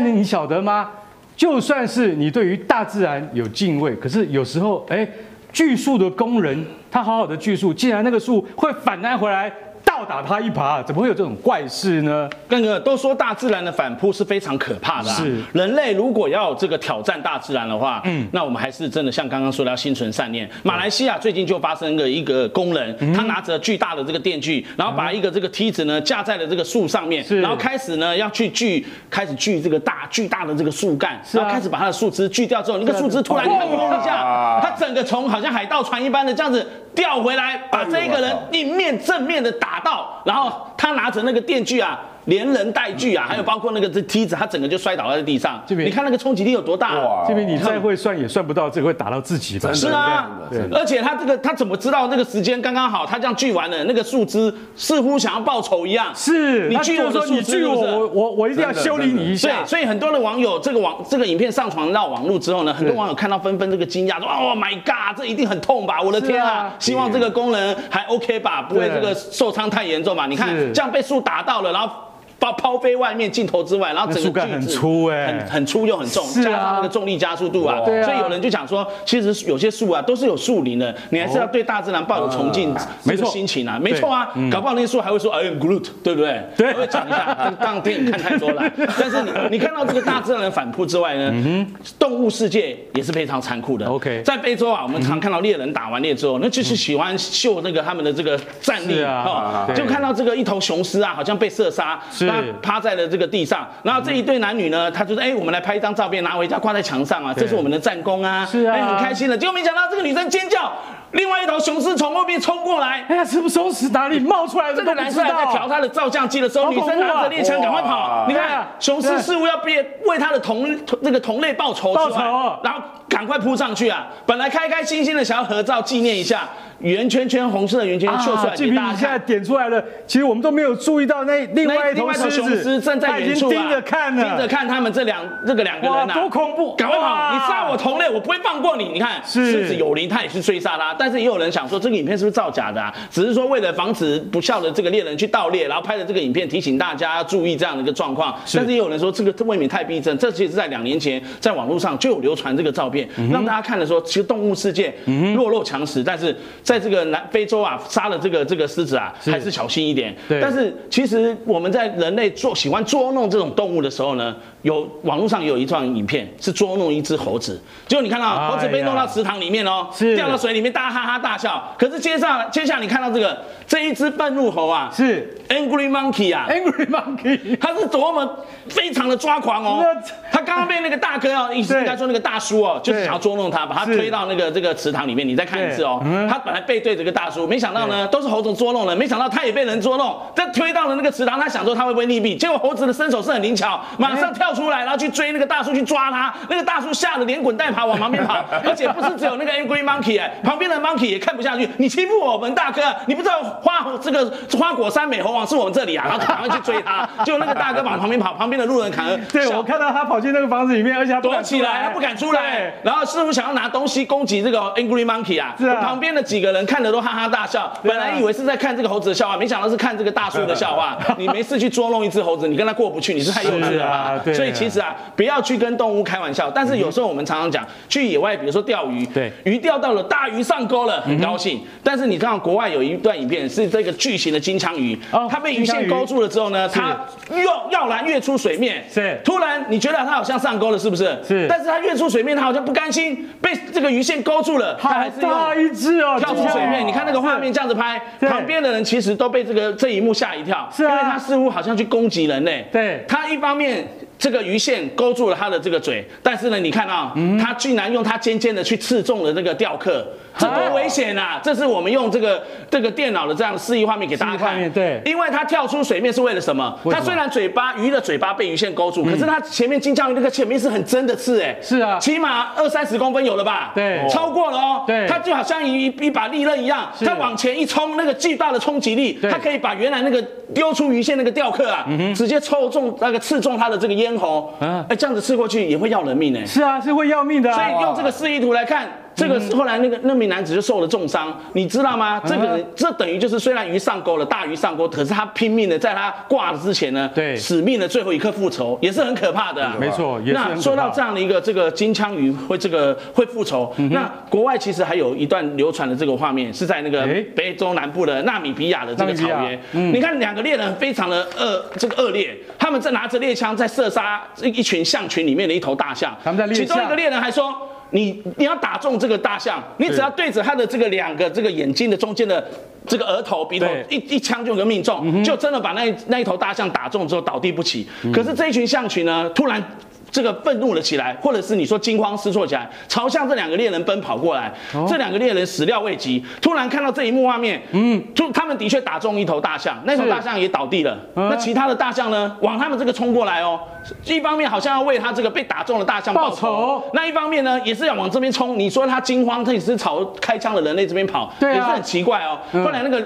但你晓得吗？就算是你对于大自然有敬畏，可是有时候，哎，锯树的工人他好好的锯树，竟然那个树会反弹回来。倒打他一耙，怎么会有这种怪事呢？那个都说大自然的反扑是非常可怕的。是。人类如果要这个挑战大自然的话，嗯，那我们还是真的像刚刚说的要心存善念。马来西亚最近就发生了一个工人，他拿着巨大的这个电锯，然后把一个这个梯子呢架在了这个树上面，然后开始呢要去锯，开始锯这个大巨大的这个树干，然后开始把它的树枝锯掉之后，那个树枝突然砰一下，它整个从好像海盗船一般的这样子掉回来，把这一个人一面正面的打到，然后。他拿着那个电锯啊。连人带锯啊，还有包括那个这梯子，他整个就摔倒在地上。这边你看那个冲击力有多大？哇！这边你再会算也算不到，这个会打到自己。是啊，而且他这个他怎么知道那个时间刚刚好？他这样锯完了，那个树枝似乎想要报仇一样。是，你锯我的树枝，我我我一定要修理你一下。对，所以很多的网友这个网这个影片上传到网络之后呢，很多网友看到纷纷这个惊讶说：“Oh my god，这一定很痛吧？我的天啊！希望这个工人还 OK 吧，不会这个受伤太严重吧？你看这样被树打到了，然后。”抛抛飞外面镜头之外，然后整个很粗哎，很很粗又很重，加上那个重力加速度啊，所以有人就讲说，其实有些树啊都是有树林的，你还是要对大自然抱有崇敬没错心情啊，没错啊，搞不好那些树还会说 I am Groot，对不对？对，会讲一下，当电影看太多了。但是你你看到这个大自然的反扑之外呢，动物世界也是非常残酷的。OK，在非洲啊，我们常看到猎人打完猎之后，那就是喜欢秀那个他们的这个战力啊，就看到这个一头雄狮啊，好像被射杀。他趴在了这个地上，然后这一对男女呢，他就说：“哎，我们来拍一张照片，拿回家挂在墙上啊，这是我们的战功啊，是啊，哎，很开心的。”结果没想到这个女生尖叫，另外一头雄狮从后面冲过来，哎呀，是不是从哪里冒出来的？这个男生在调他的照相机的时候，女生拿着猎枪赶快跑。你看，雄狮似乎要变为他的同那个同类报仇，报仇，然后赶快扑上去啊！本来开开心心的想要合照纪念一下。圆圈圈红色的圆圈圈秀出来，你现在点出来了，其实我们都没有注意到那另外一头雄狮正在远处盯着看呢，盯着看他们这两这个两个人啊，多恐怖！赶快跑！你杀我同类，我不会放过你！你看狮子有灵，他也是追杀他，但是也有人想说这个影片是不是造假的啊？只是说为了防止不孝的这个猎人去盗猎，然后拍的这个影片提醒大家要注意这样的一个状况。但是也有人说这个未免太逼真，这其实是在两年前在网络上就有流传这个照片，让大家看的说，其实动物世界弱肉强食，但是在这个南非。洲啊，杀了这个这个狮子啊，还是小心一点。对，但是其实我们在人类做喜欢捉弄这种动物的时候呢，有网络上有一段影片是捉弄一只猴子，结果你看到猴子被弄到池塘里面哦，掉到水里面，大家哈哈大笑。可是接下接下来你看到这个这一只愤怒猴啊，是 Angry Monkey 啊，Angry Monkey，它是多么非常的抓狂哦。他刚刚被那个大哥哦，意思应该说那个大叔哦，就是想要捉弄他，把他推到那个这个池塘里面。你再看一次哦，他本来背对着个大叔。没想到呢，都是猴子捉弄了。没想到他也被人捉弄，这推到了那个池塘。他想说他会不会溺毙，结果猴子的身手是很灵巧，马上跳出来，然后去追那个大叔去抓他。那个大叔吓得连滚带爬往旁边跑，而且不是只有那个 angry monkey 哎，旁边的 monkey 也看不下去，你欺负我们大哥，你不知道花这个花果山美猴王是我们这里啊，然后赶快去追他。就那个大哥往旁边跑，旁边的路人看，对我看到他跑进那个房子里面，而且他躲起来，他不敢出来。然后师傅想要拿东西攻击这个 angry monkey 啊，是啊，旁边的几个人看的都哈哈大笑，本来。以为是在看这个猴子的笑话，没想到是看这个大叔的笑话。你没事去捉弄一只猴子，你跟他过不去，你是太幼稚了吧？所以其实啊，不要去跟动物开玩笑。但是有时候我们常常讲，去野外，比如说钓鱼，对，鱼钓到了，大鱼上钩了，很高兴。但是你知道国外有一段影片，是这个巨型的金枪鱼，它被鱼线勾住了之后呢，它要要来跃出水面，是。突然你觉得它好像上钩了，是不是？是。但是它跃出水面，它好像不甘心被这个鱼线勾住了，它还是大一只哦，跳出水面。你看那个画面这样子拍，旁边的。人其实都被这个这一幕吓一跳，是啊，因为它似乎好像去攻击人类。对，它一方面这个鱼线勾住了他的这个嘴，但是呢，你看啊，他居然用他尖尖的去刺中了那个钓客。这多危险啊！这是我们用这个这个电脑的这样示意画面给大家看。对，因为它跳出水面是为了什么？它虽然嘴巴鱼的嘴巴被鱼线勾住，可是它前面金枪鱼那个前面是很真的刺，哎，是啊，起码二三十公分有了吧？对，超过了哦。对，它就好像一一把利刃一样，它往前一冲，那个巨大的冲击力，它可以把原来那个丢出鱼线那个钓客啊，直接抽中那个刺中他的这个咽喉。哎，这样子刺过去也会要人命呢。是啊，是会要命的。所以用这个示意图来看。这个后来那个那名男子就受了重伤，你知道吗？这个这等于就是虽然鱼上钩了，大鱼上钩，可是他拼命的在他挂了之前呢，对。使命的最后一刻复仇，也是很可怕的啊。没错，那说到这样的一个这个金枪鱼会这个会复仇，那国外其实还有一段流传的这个画面是在那个诶？北洲南部的纳米比亚的这个草原，你看两个猎人非常的恶这个恶劣，他们在拿着猎枪在射杀一一群象群里面的一头大象，他们在猎象其中一个猎人还说。你你要打中这个大象，你只要对着它的这个两个这个眼睛的中间的这个额头、鼻头一一枪就能命中，就真的把那那一头大象打中之后倒地不起。可是这一群象群呢，突然。这个愤怒了起来，或者是你说惊慌失措起来，朝向这两个猎人奔跑过来。这两个猎人始料未及，突然看到这一幕画面，嗯，就他们的确打中一头大象，那头大象也倒地了。嗯那其他的大象呢，往他们这个冲过来哦，一方面好像要为他这个被打中的大象报报仇仇，那一方面呢，也是要往这边冲。你说他惊慌，他也是朝开枪的人类这边跑，对啊也是很奇怪哦。后来那个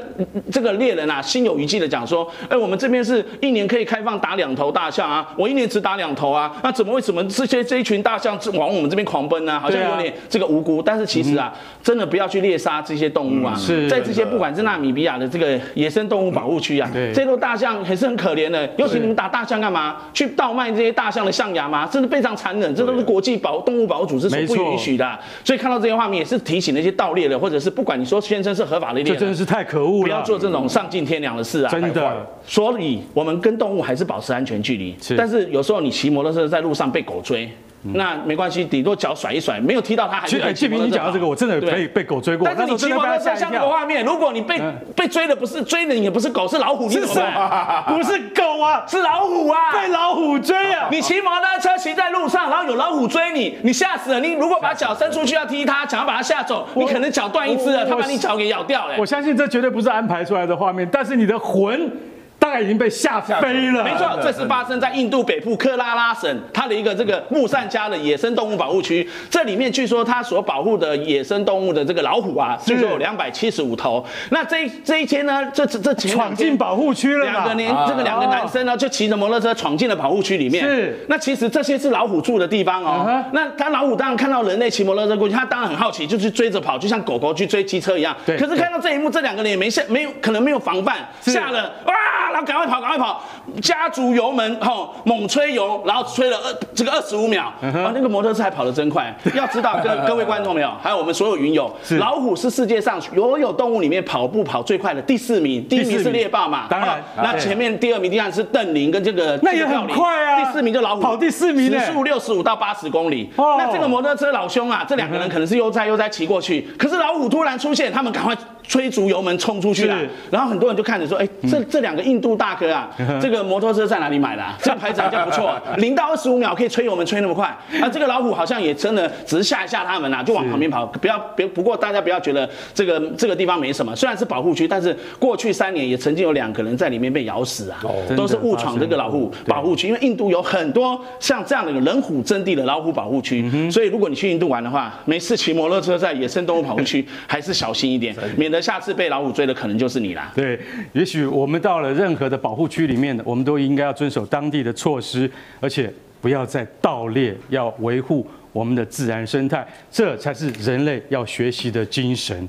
这个猎人啊，心有余悸的讲说，哎，我们这边是一年可以开放打两头大象啊，我一年只打两头啊，那怎么为什么这些这一群大象往我们这边狂奔呢？好像有点这个无辜。但是其实啊，真的不要去猎杀这些动物啊，是在这些不管是纳米比亚的这个野生动物保护区啊，对这头大象还是很可怜的。尤其你们打大象干嘛？去倒卖这些大象的象牙吗？真的非常残忍，这都是国际保动物保护组织所不允许的啊。所以看到这些画面，也是提醒那些盗猎的，或者是不管你说宣称是合法的猎人，这真的是太可恶了，不要做这种丧尽天良的事啊！真的。所以，我们跟动物还是保持安全距离。是但是有时候你骑摩托车在路上被狗追，那没关系，顶多脚甩一甩，没有踢到他，还其实，哎，是可以骑建平。你讲到这个，我真的对可以被狗追过，但是你骑摩托车像这个画面，如果你被嗯被追的不是追的，你也不是狗，是老虎，你是什怎么办？不是狗啊，是老虎啊！被老虎追啊！你骑摩托车骑在路上，然后有老虎追你，你吓死了。你如果把脚伸出去要踢它，想要把它吓走，你可能脚断一只了，它把你脚给咬掉了。我相信这绝对不是安排出来的画面，但是你的魂大概已经被吓飞了。没错，这是发生在印度北部克拉拉省，它的一个这个穆善加的野生动物保护区。这里面据说它所保护的野生动物的这个老虎啊，据说有两百七十五头。那这这一天呢，这这这前闯进保护区了两个年这个两个男生呢，就骑着摩托车闯进了保护区里面。是那其实这些是老虎住的地方嗯哦。那他老虎当然看到人类骑摩托车过去，他当然很好奇，就去追着跑，就像狗狗去追机车一样。对可是看到这一幕，这两个人也没吓，没有可能没有防范，是吓了哇，然后赶快跑，赶快跑，加足油门，吼，猛吹油，然后吹了二这个二十五秒，嗯啊，那个摩托车还跑得真快。要知道，各各位观众朋友，还有我们所有云友，老虎是世界上所有动物里面跑步跑最快的第四名，第一名是猎豹嘛，当然哦那前面第二名当然是邓林跟这个那也很快啊第四名就老虎，跑第四名呢时速六十五到八十公里。哦。那这个摩托车老兄啊，这两个人可能是悠哉悠哉骑过去，可是老虎突然出现，他们赶快吹足油门冲出去了是。然后很多人就看着说，哎，这这两个印度大哥啊，这个摩托车在哪里买的啊？这个牌子好像不错，零到二十五秒可以吹油门吹那么快。啊，这个老虎好像也真的只是吓一吓他们啊，就往旁边跑。不要别不过大家不要觉得这个这个地方没什么，虽然是保护区，但是过去三年也曾经有两个人在里面被咬死啊，都是误闯这个老虎保护区。因为印度有很多像这样的人虎争地的老虎保护区，所以如果你去印度玩的话，没事骑摩托车在野生动物保护区还是小心一点，免下次被老虎追的可能就是你啦。对，也许我们到了任何的保护区里面，我们都应该要遵守当地的措施，而且不要再盗猎，要维护我们的自然生态，这才是人类要学习的精神。